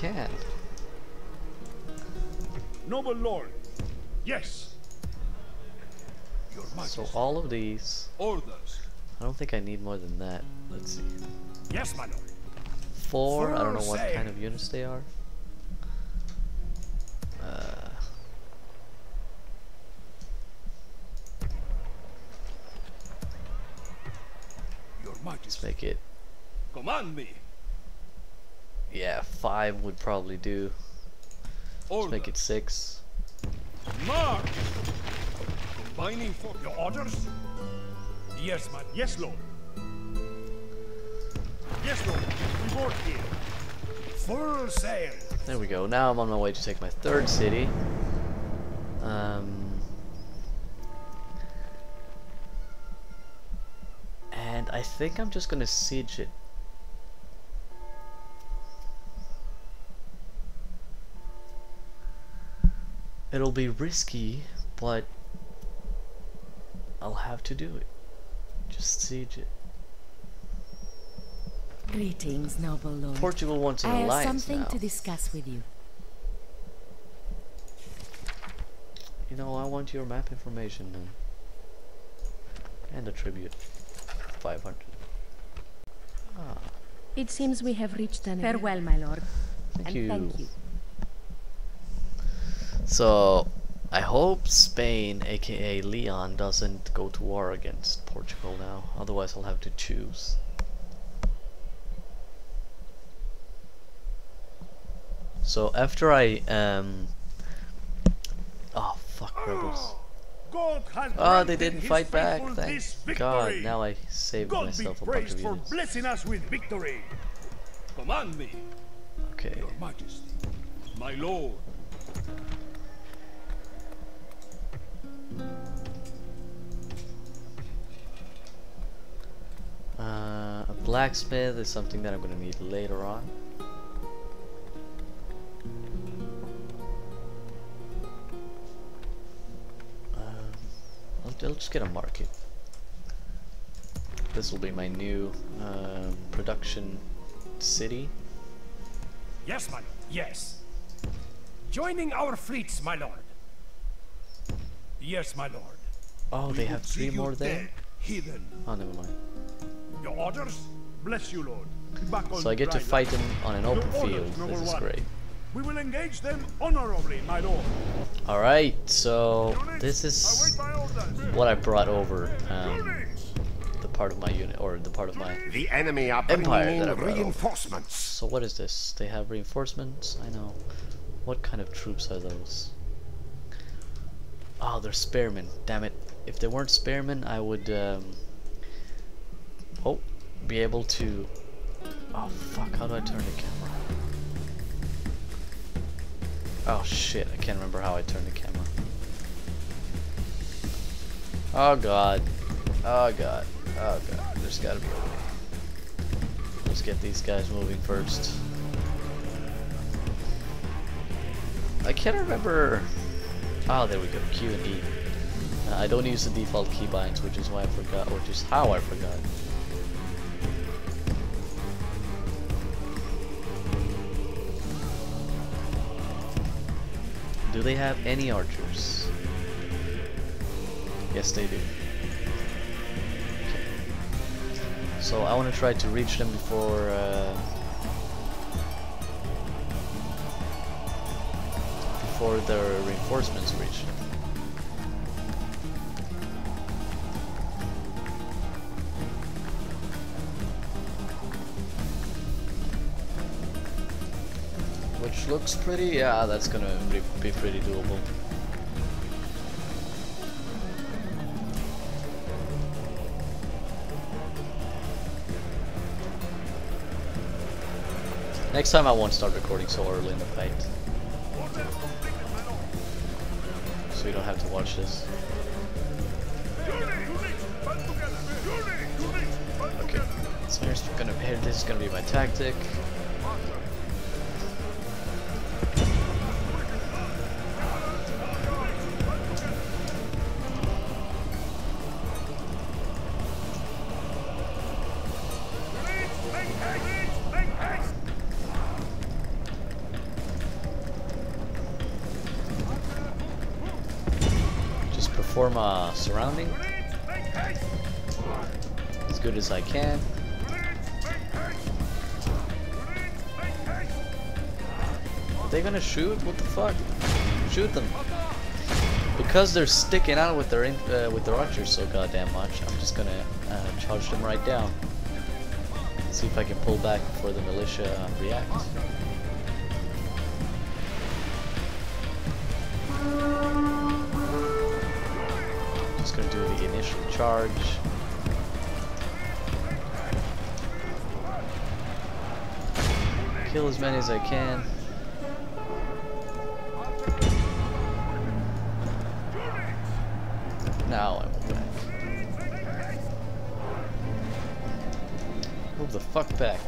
can. Noble lord. Yes. Your So all of these, Orders. I don't think I need more than that. Let's see. Yes, my lord. Four, I don't know what kind of units they are. Uh, Your let's make it, Command me. Yeah, five would probably do. Let's make it six. March. Combining for your orders. Yes, my. Yes, lord. Yes, lord. We board here. Full sail. There we go. Now I'm on my way to take my third city. Um, and I think I'm just gonna siege it. It'll be risky, but I'll have to do it. Just siege it. Greetings, noble lord. Portugal wants an I have something now. to discuss with you. You know, I want your map information then. And a tribute. 500. Ah, It seems we have reached an Farewell, my lord. thank and you. thank you. So, I hope Spain, aka Leon, doesn't go to war against Portugal now. Otherwise, I'll have to choose. So after I um. Oh fuck rebels! God Oh, they didn't fight back. Thank God! Now I saved God myself a bunch of units. blessing us with victory. Command me, Okay. your majesty. My lord. Uh, a blacksmith is something that I'm gonna need later on. Um, I'll, I'll just get a market. This will be my new um, production city. Yes, my lord. Yes. Joining our fleets, my lord. Yes, my lord. Oh, they have three more there. Dead, heathen. Oh, never mind. Your orders? Bless you, lord. Back on So I get to fight them on an open orders, field. This is one. great. We will engage them honorably, my lord. Alright, so this is await my orders. what I brought over. Um, the part of my unit, or the part of my The enemy are Empire that I brought over. reinforcements. So what is this? They have reinforcements? I know. What kind of troops are those? Oh, they're spearmen. Damn it. If they weren't spearmen, I would, um... Oh, be able to... Oh, fuck. How do I turn the camera? Oh, shit. I can't remember how I turn the camera. Oh, God. Oh, God. Oh, God. There's gotta be a way. Let's get these guys moving first. I can't remember. Oh, there we go. Q and E. Uh, I don't use the default keybinds, which is why I forgot, which is how I forgot. They have any archers? Yes, they do. Okay. So I want to try to reach them before. Uh, before the reinforcements reach Looks pretty, yeah, that's gonna be, be pretty doable. Next time I won't start recording so early in the fight. So you don't have to watch this. Okay. So here's gonna here this is gonna be my tactic. Form a surrounding as good as I can. Are they gonna shoot? What the fuck? Shoot them. Because they're sticking out with their uh, with their archers so goddamn much, I'm just gonna uh, charge them right down. See if I can pull back before the militia uh, Do the initial charge. Kill as many as I can. Now I move back. Move the fuck back.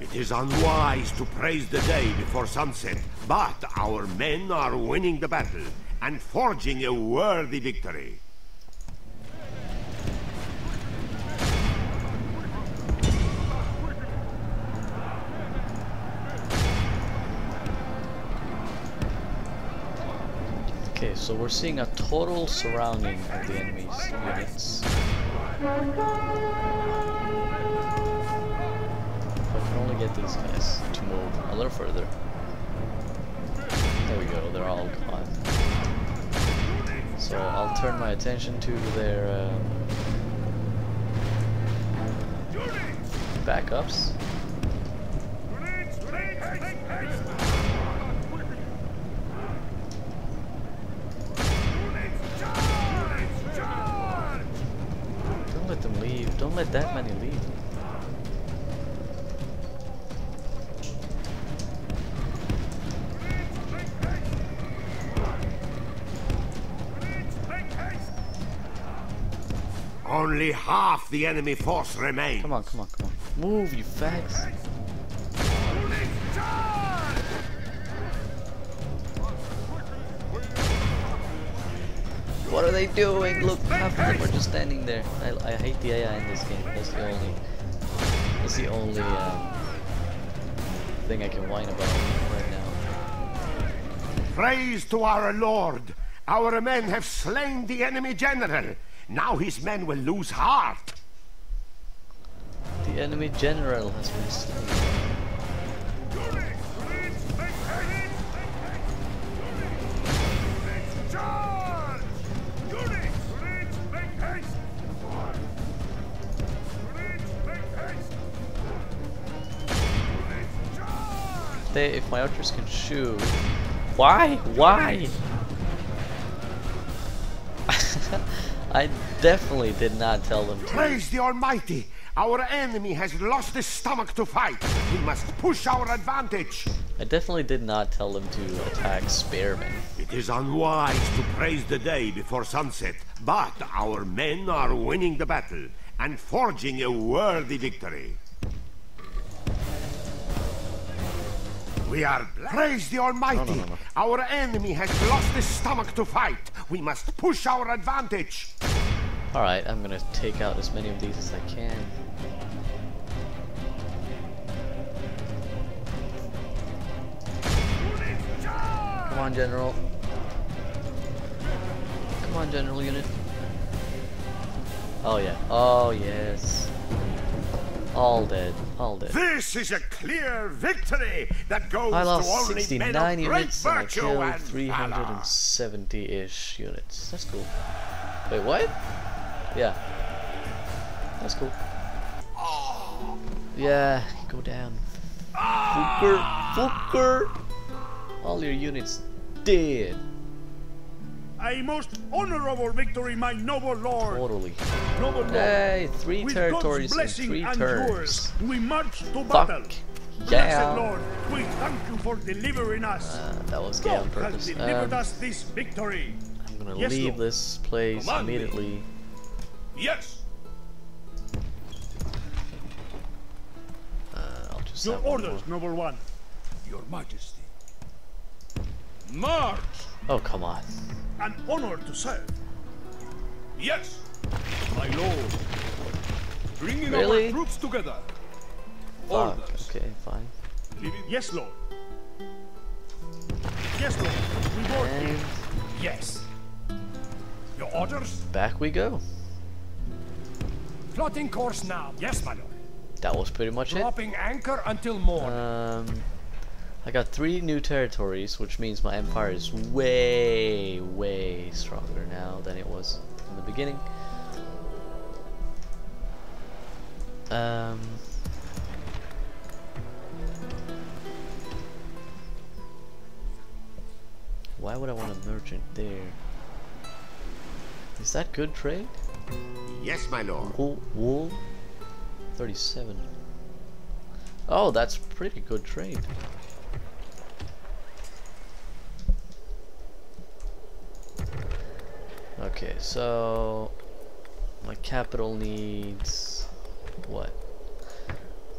It is unwise to praise the day before sunset, but our men are winning the battle and forging a worthy victory. Okay, so we're seeing a total surrounding of the enemy's units. If I can only get these guys to move a little further. There we go, they're all. So I'll turn my attention to their um, backups. Don't let them leave. Don't let that many leave. Only half the enemy force remains. Come on, come on, come on. Move, you fags. What are they doing? Look, half of them are just standing there. I, I hate the AI in this game. That's the only. That's the only um, thing I can whine about right now. Praise to our Lord! Our men have slain the enemy general. Now his men will lose heart. The enemy general has been slain. They, if my archers can shoot. Why? Why? Definitely did not tell them to. Praise the Almighty! Our enemy has lost his stomach to fight. We must push our advantage. I definitely did not tell them to attack Spearmen. It is unwise to praise the day before sunset, but our men are winning the battle and forging a worthy victory. We are praise the Almighty. No, no, no, no. Our enemy has lost his stomach to fight. We must push our advantage. Alright, I'm gonna take out as many of these as I can. Come on, General. Come on, General Unit. Oh yeah. Oh yes. All dead. All dead. This is a clear victory that goes I to lost only men 69 of great units and I virtue killed and 370-ish units. That's cool. Wait, what? Yeah. That's cool. Yeah, go down. Fucker! Fucker! All your units dead. A most honorable victory, my noble lord. Totally. Noble lord. Hey, three With territories God's in three and turns. yours, we march to Fuck. battle. Yeah. Blessed Lord, we thank you for delivering us. Uh, that was gay on God has purpose. delivered Um, us this victory. I'm gonna Yes, leave Lord. this place Command me. Immediately. Yes. Uh, I'll just Your have one orders, more. noble one. Your Majesty. March. Oh, come on. An honor to serve. Yes, my lord. Bringing Really? our troops together. Fuck. Orders. Okay, fine. Yes, lord. Yes, lord. We work And Yes. Your orders? Back we go. Plotting course now. Yes, my lord. That was pretty much it. Dropping anchor until morning. Um, I got three new territories, which means my empire is way, way stronger now than it was in the beginning. Um, why would I want a merchant there? Is that good trade? Yes, my lord. Wool, wool, 37. Oh, that's pretty good trade. Okay, so my capital needs what?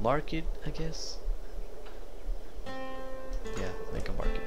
Market, I guess. Yeah, make a market.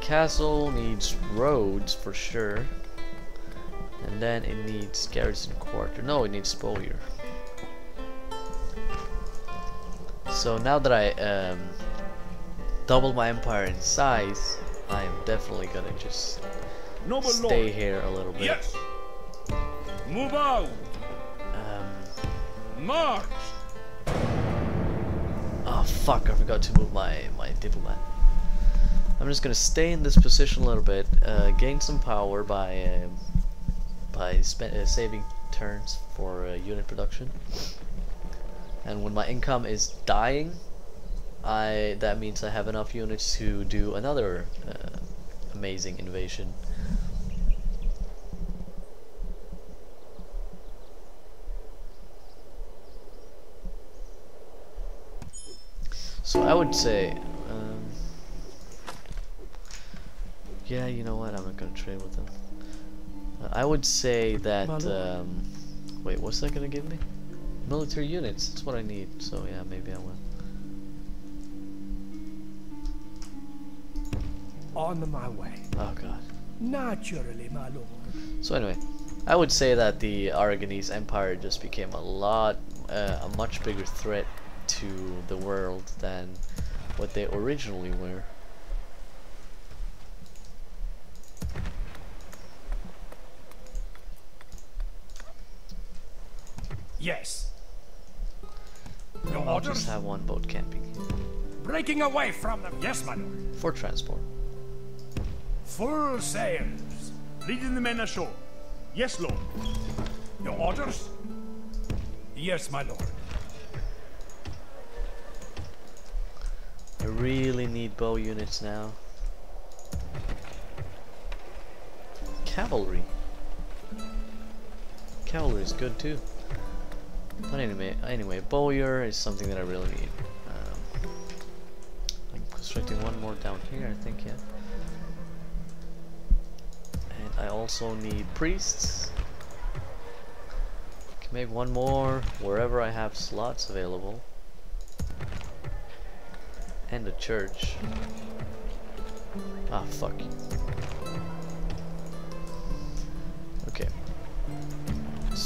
Castle needs roads for sure. And then it needs garrison quarter. No, it needs Bowyer. So now that I um, double my empire in size, I am definitely gonna just Noble stay lord. here a little bit. Yes. Move out. Um, March. oh fuck! I forgot to move my my diplomat. I'm just gonna stay in this position a little bit, uh, gain some power by um by uh, saving turns for uh, unit production. And when my income is dying, I that means I have enough units to do another uh, amazing invasion. So I would say, um, yeah, you know what? I'm not gonna trade with them. I would say that. Um, wait, what's that gonna give me? Military units. That's what I need. So yeah, maybe I will. On my way. Oh god. Naturally, my lord. So anyway, I would say that the Aragonese Empire just became a lot, uh, a much bigger threat to the world than what they originally were. Yes. Your I'll orders? just have one boat camping here Breaking away from them. Yes, my lord. for transport. Full sails. Leading the men ashore. Yes, lord. Your orders? Yes, my lord. I really need bow units now. Cavalry. Cavalry is good too. But anyway, anyway, Bowyer is something that I really need. Um, I'm constructing one more down here, I think, yeah. And I also need priests. Can make one more wherever I have slots available. And a church. Ah, fuck.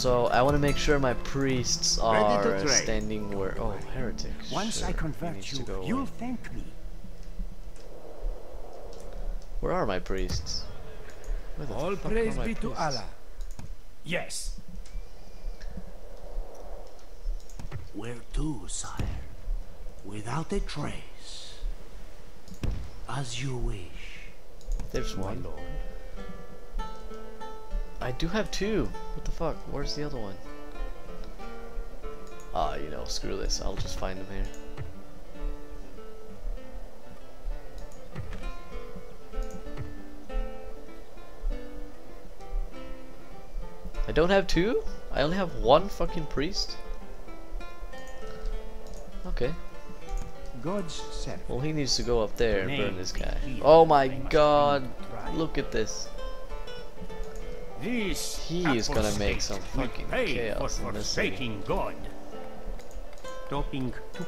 So I want to make sure my priests are to trade. standing where. Oh, heretic. Once Sure, I convert needs you, go away. you'll thank me. Where are my priests? Where the All fuck are praise my be to? Allah. Yes. Where to, sire? Without a trace. As you wish. There's one. I do have two. What the fuck? Where's the other one? Ah, you know, screw this. I'll just find them here. I don't have two? I only have one fucking priest? Okay. God's. Well, he needs to go up there and burn this guy. Oh my god. Look at this. This He is gonna make some fucking pay chaos for in this city. God. Stopping to